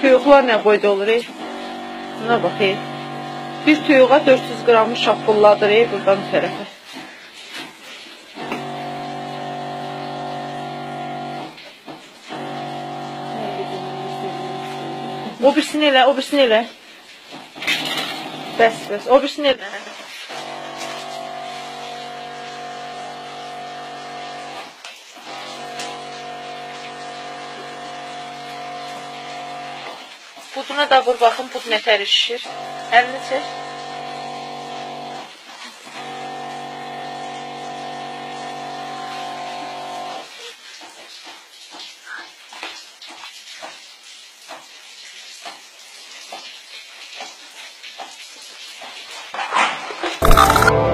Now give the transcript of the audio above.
Tuyuqlar nə boyda olur? Ey? Buna bax, ey. Bir tuyuğa 400 qramı şapulladır, ey, buradan tərəfə. O birisini elə, o birisini elə. Bəs, bəs, o birisini elə. Buduna da vur baxın, bud nətər şişir. Əlini çək. Ha ha ha!